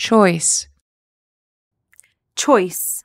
choice, choice,